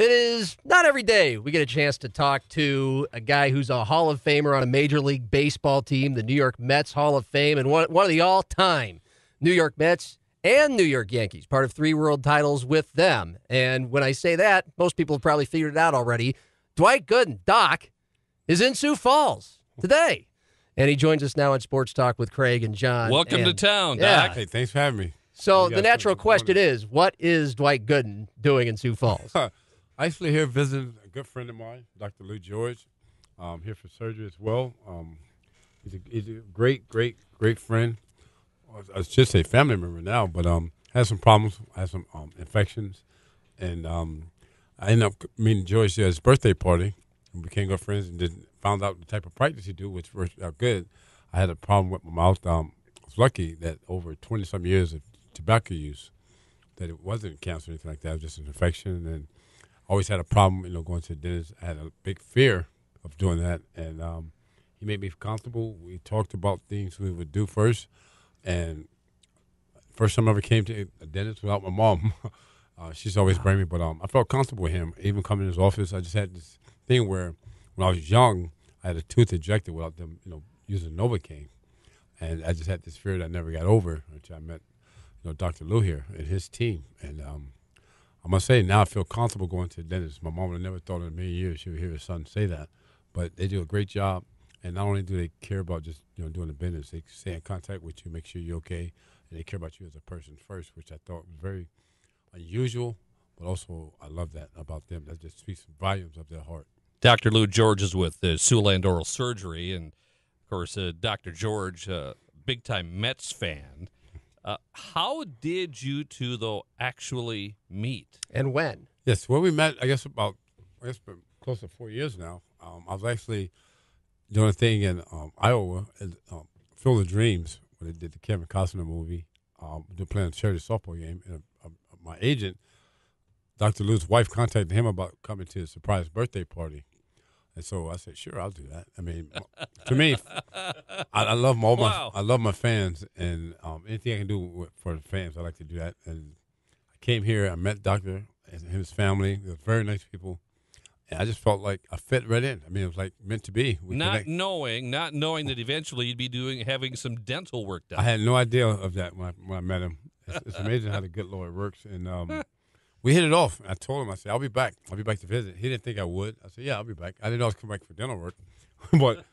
It is not every day we get a chance to talk to a guy who's a Hall of Famer on a Major League Baseball team, the New York Mets Hall of Fame, and one, one of the all time New York Mets and New York Yankees, part of three world titles with them. And when I say that, most people have probably figured it out already. Dwight Gooden, Doc, is in Sioux Falls today. And he joins us now on Sports Talk with Craig and John. Welcome and, to town, yeah. Doc. Hey, thanks for having me. So the natural question is, what is Dwight Gooden doing in Sioux Falls? I actually, here visiting a good friend of mine, Dr. Lou George. Um, here for surgery as well. Um, he's, a, he's a great, great, great friend. I should say family member now, but um, had some problems, had some um, infections, and um, I ended up meeting George at his birthday party, and became good friends, and then found out the type of practice he do, which was uh, good. I had a problem with my mouth. Um, I was lucky that over twenty some years of tobacco use, that it wasn't cancer or anything like that. It was just an infection, and always had a problem, you know, going to the dentist. I had a big fear of doing that, and um, he made me comfortable. We talked about things we would do first, and first time I ever came to a dentist without my mom. uh, she's always bring me, but um, I felt comfortable with him. Even coming in his office, I just had this thing where when I was young, I had a tooth ejected without them, you know, using Novocaine, and I just had this fear that I never got over. Which I met, you know, Dr. Lou here and his team, and um, I must say now I feel comfortable going to the dentist. My mom would have never thought in a million years she would hear her son say that, but they do a great job. And not only do they care about just you know doing the business, they stay in contact with you, make sure you're okay, and they care about you as a person first, which I thought was very unusual. But also, I love that about them. That just speaks volumes of their heart. Dr. Lou George is with uh, Siouxland Oral Surgery, and of course, uh, Dr. George, uh, big time Mets fan. Uh, how did you two, though, actually meet? and when? Yes, well, we met. I guess about I guess been close to four years now. Um, I was actually doing a thing in um, Iowa, at, um, Field of Dreams, when they did the Kevin Costner movie. Um, they're playing a charity softball game, and uh, uh, my agent, Dr. Lou's wife, contacted him about coming to his surprise birthday party. And so I said, "Sure, I'll do that." I mean, to me, I, I love all my Wow. I love my fans, and um, anything I can do with, for the fans, I like to do that. And I came here, I met Doctor and his family. They're very nice people, and I just felt like I fit right in. I mean, it was like meant to be. We not connect. knowing, not knowing that eventually you'd be doing having some dental work done. I had no idea of that when I, when I met him. It's, it's amazing how the good Lord works, and um, we hit it off. I told him, I said, "I'll be back. I'll be back to visit." He didn't think I would. I said, "Yeah, I'll be back." I didn't know I was coming back for dental work, but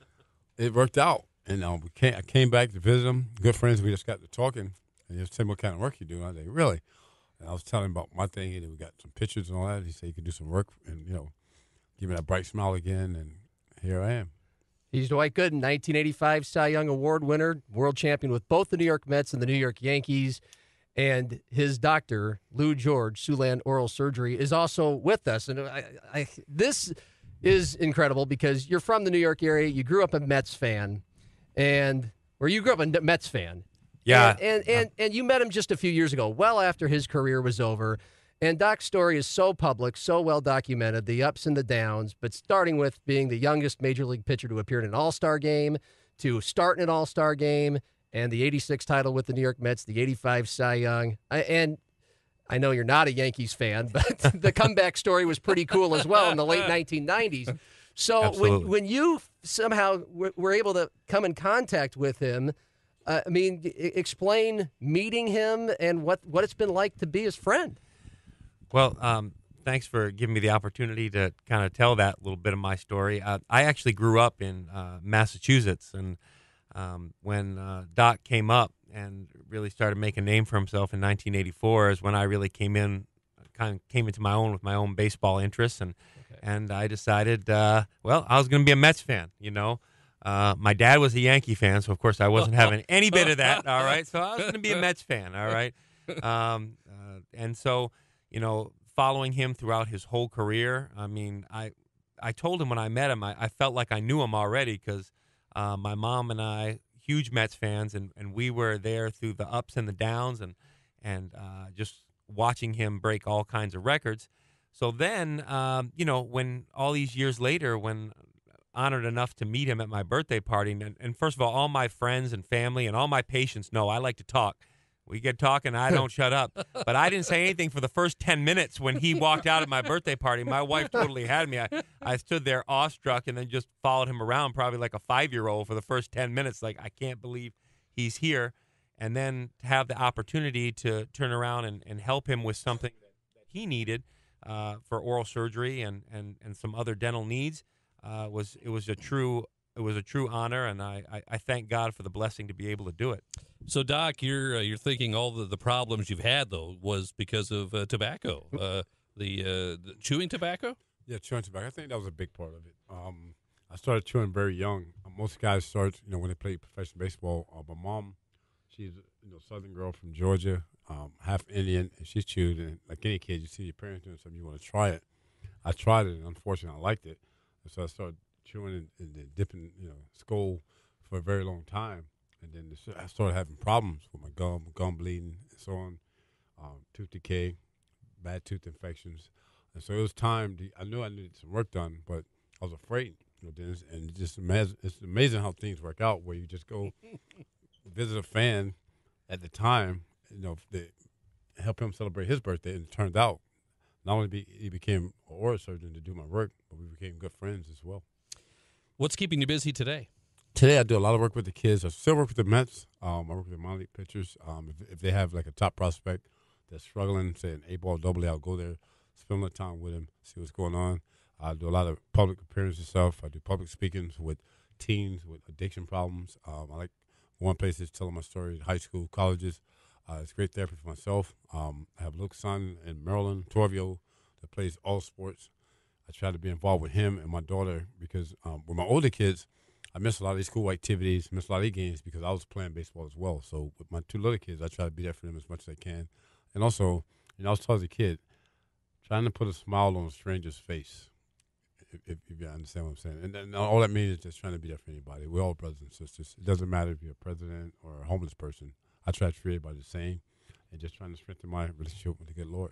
it worked out. And um, we came, I came back to visit him. Good friends. We just got to talking, and he was what kind of work you do. I said, "Really?" And I was telling him about my thing, and we got some pictures and all that. He said he could do some work, and you know, give me that bright smile again. And here I am. He's Dwight Gooden, 1985 Cy Young Award winner, world champion with both the New York Mets and the New York Yankees. And his doctor, Lou George, Siouxland Oral Surgery, is also with us. And I, I, this is incredible because you're from the New York area. You grew up a Mets fan, and or you grew up a Mets fan. Yeah. And and, and, and you met him just a few years ago, well after his career was over. And Doc's story is so public, so well documented, the ups and the downs, but starting with being the youngest major league pitcher to appear in an all star game, to start in an all star game, and the 86 title with the New York Mets, the 85 Cy Young. I, and I know you're not a Yankees fan, but the comeback story was pretty cool as well in the late 1990s. So when, Absolutely. when you somehow were, were able to come in contact with him, uh, I mean, explain meeting him and what, what it's been like to be his friend. Well, um, thanks for giving me the opportunity to kind of tell that little bit of my story. Uh, I actually grew up in uh, Massachusetts, and um, when uh, Doc came up and really started making a name for himself in 1984, is when I really came in, kind of came into my own with my own baseball interests, and and I decided, uh, well, I was going to be a Mets fan, you know. Uh, my dad was a Yankee fan, so of course I wasn't having any bit of that. All right, so I was going to be a Mets fan. All right, um, uh, and so you know, following him throughout his whole career. I mean, I I told him when I met him, I, I felt like I knew him already because uh, my mom and I, huge Mets fans, and, and we were there through the ups and the downs, and and uh, just watching him break all kinds of records. So then, um, you know, when all these years later, when honored enough to meet him at my birthday party, and, and first of all, all my friends and family and all my patients know I like to talk We get talking. I don't shut up. But I didn't say anything for the first 10 minutes when he walked out at my birthday party. My wife totally had me. I, I stood there awestruck and then just followed him around, probably like a five year old for the first 10 minutes. Like, I can't believe he's here. And then to have the opportunity to turn around and, and help him with something that he needed uh, for oral surgery and, and, and some other dental needs uh, was it was a true it was a true honor, and I, I, I, thank God for the blessing to be able to do it. So, Doc, you're uh, you're thinking all the, the problems you've had though was because of uh, tobacco, uh, the, uh, the, chewing tobacco. Yeah, chewing tobacco. I think that was a big part of it. Um, I started chewing very young. Uh, most guys start, you know, when they play professional baseball. Uh, my mom, she's you know Southern girl from Georgia, um, half Indian, and she chewed. And like any kid, you see your parents doing something, you want to try it. I tried it, and unfortunately, I liked it. And so I started chewing and, and dipping, you know, Skoal for a very long time. And then the, I started having problems with my gum, gum bleeding, and so on, um, tooth decay, bad tooth infections. And so it was time. To, I knew I needed some work done, but I was afraid. You know, and just amazing, it's amazing how things work out. Where you just go visit a fan at the time, you know, they help him celebrate his birthday, and it turned out not only be, he became an oral surgeon to do my work, but we became good friends as well. What's keeping you busy today? Today, I do a lot of work with the kids. I still work with the Mets. Um, I work with the minor league pitchers. Um, if, if, they have like a top prospect that's struggling, say an A ball, double A, I'll go there, spend my time with them, see what's going on. I do a lot of public appearances stuff. I do public speakings with teens with addiction problems. Um, I like one place is telling my story high school, colleges. Uh, it's great therapy for myself. Um, I have a little son in Maryland, 12 year old, that plays all sports. I try to be involved with him and my daughter because um, with my older kids, I miss a lot of these school activities, miss a lot of these games because I was playing baseball as well. So with my two little kids, I try to be there for them as much as I can. And also, you know, I was taught as a kid, trying to put a smile on a stranger's face, if, if, if you understand what I'm saying. And, and, all that means is just trying to be there for anybody. We're all brothers and sisters. It doesn't matter if you're a president or a homeless person. I try to treat everybody the same and just trying to strengthen my relationship with the good Lord.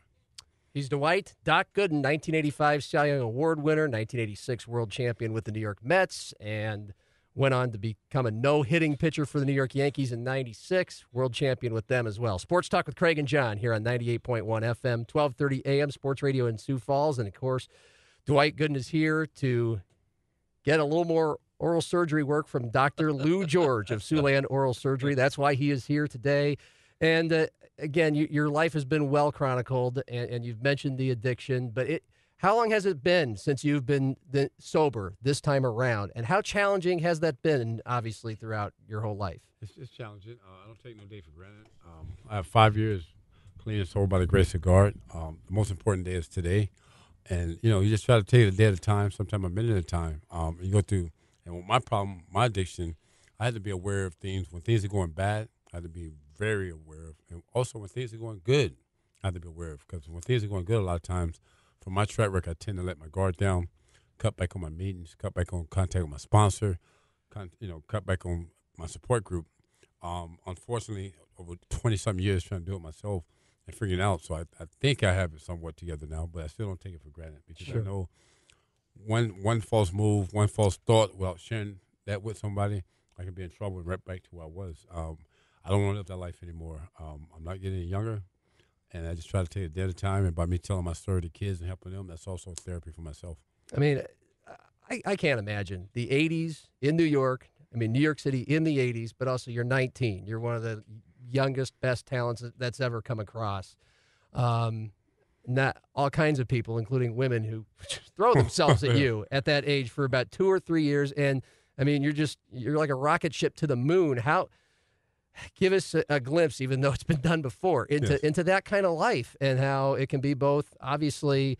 He's Dwight Doc Gooden, 1985 Cy Young Award winner, 1986 world champion with the New York Mets, and went on to become a no-hitting pitcher for the New York Yankees in 96, world champion with them as well. Sports Talk with Craig and John here on 98.1 FM, 1230 AM, Sports Radio in Sioux Falls. And, of course, Dwight Gooden is here to get a little more oral surgery work from Dr. Lou George of Siouxland Oral Surgery. That's why he is here today. And uh, again, you, your life has been well chronicled, and, and, you've mentioned the addiction. But it, how long has it been since you've been the, sober this time around, and how challenging has that been? Obviously, throughout your whole life. It's, it's challenging. Uh, I don't take no day for granted. Um, I have five years clean and sober by the grace of God. Um, the most important day is today, and you know, you just try to take it a day at a time, sometimes a minute at a time. Um, you go through, and my problem, my addiction, I had to be aware of things when things are going bad. I had to be very aware of. And also when things are going good, I have to be aware of because when things are going good, a lot of times, for my track record, I tend to let my guard down, cut back on my meetings, cut back on contact with my sponsor, con- you know, cut back on my support group. Um, unfortunately, over 20 some years trying to do it myself and figuring it out. So I, I think I have it somewhat together now, but I still don't take it for granted because sure. I know one one false move, one false thought without sharing that with somebody, I can be in trouble and right back to where I was. Um, I don't want to live that life anymore. Um, I'm not getting any younger, and I just try to take a day at a time. And by me telling my story to kids and helping them, that's also therapy for myself. I mean, I, I can't imagine the '80s in New York. I mean, New York City in the '80s, but also you're 19. You're one of the youngest, best talents that's ever come across. Um, not all kinds of people, including women, who throw themselves at you at that age for about two or three years. And I mean, you're just you're like a rocket ship to the moon. How give us a, a, glimpse, even though it's been done before, into yes. into that kind of life and how it can be both obviously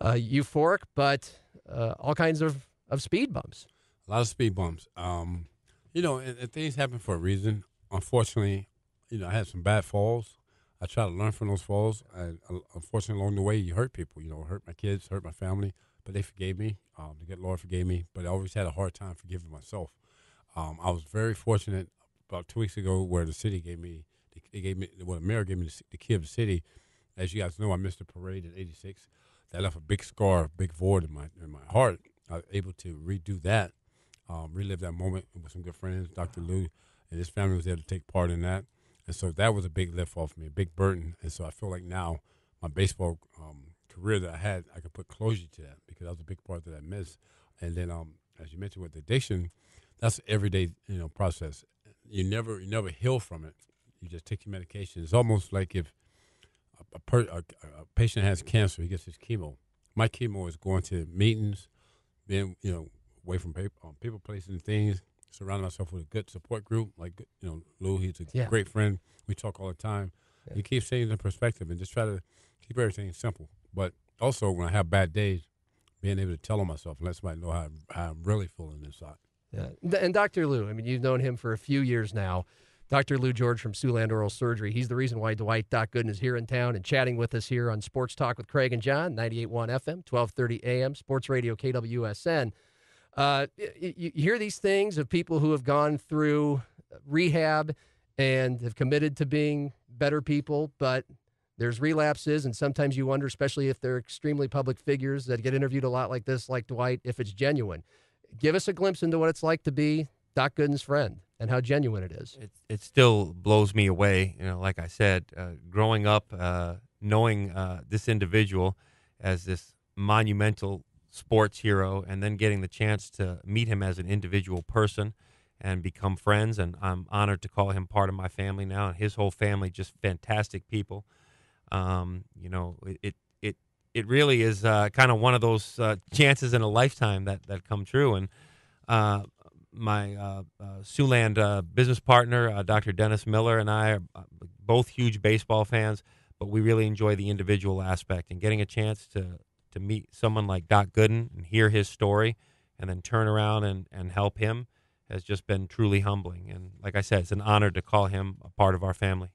uh, euphoric, but uh, all kinds of, of speed bumps. A lot of speed bumps. Um, you know, and, and, things happen for a reason. Unfortunately, you know, I had some bad falls. I try to learn from those falls. And uh, unfortunately, along the way, you hurt people. You know, hurt my kids, hurt my family, but they forgave me. Um, the good Lord forgave me, but I always had a hard time forgiving myself. Um, I was very fortunate about two weeks ago where the city gave me they gave me well the mayor gave me the, the key of the city. As you guys know, I missed the parade in '86. That left a big scar, a big void in my in my heart. I was able to redo that, um, relive that moment with some good friends. Dr. Lou and his family was there to take part in that. and so that was a big lift off me, a big burden. And so I feel like now my baseball um, career that I had, I could put closure to that because that was a big part of that I missed. And then, um, as you mentioned with the addiction, that's everyday you know process. You never you never heal from it. You just take your medication. It's almost like if a, a, per, a, a patient has cancer, he gets his chemo. My chemo is going to meetings, being you know away from paper, um, people, places, and things. Surrounding myself with a good support group, like you know Lou. He's a Yeah. great friend. We talk all the time. Yeah. He keeps things in perspective and just try to keep everything simple. But also, when I have bad days, being able to tell on myself and let somebody know how, how I'm really feeling inside. Yeah. And Dr. Lou, I mean, you've known him for a few years now. Dr. Lou George from Siouxland Oral Surgery. He's the reason why Dwight Doc Gooden is here in town and chatting with us here on Sports Talk with Craig and John, 98.1 FM, 1230 AM, Sports Radio KWSN. Uh, you, you hear these things of people who have gone through rehab and have committed to being better people, but there's relapses, and sometimes you wonder, especially if they're extremely public figures that get interviewed a lot like this, like Dwight, if it's genuine. Give us a glimpse into what it's like to be Doc Gooden's friend and how genuine it is. it, it still blows me away. You know, like I said, uh, growing up, uh, knowing uh, this individual as this monumental sports hero, and then getting the chance to meet him as an individual person and become friends. And I'm honored to call him part of my family now, and his whole family just fantastic people. Um, you know, it it it, really is uh, kind of one of those uh, chances in a lifetime that that come true. And uh, my uh, uh, Siouxland uh, business partner, Dr. Denis Miller, and I are both huge baseball fans, but we really enjoy the individual aspect and getting a chance to to meet someone like Doc Gooden and hear his story, and then turn around and, and help him has just been truly humbling. And like I said, it's an honor to call him a part of our family.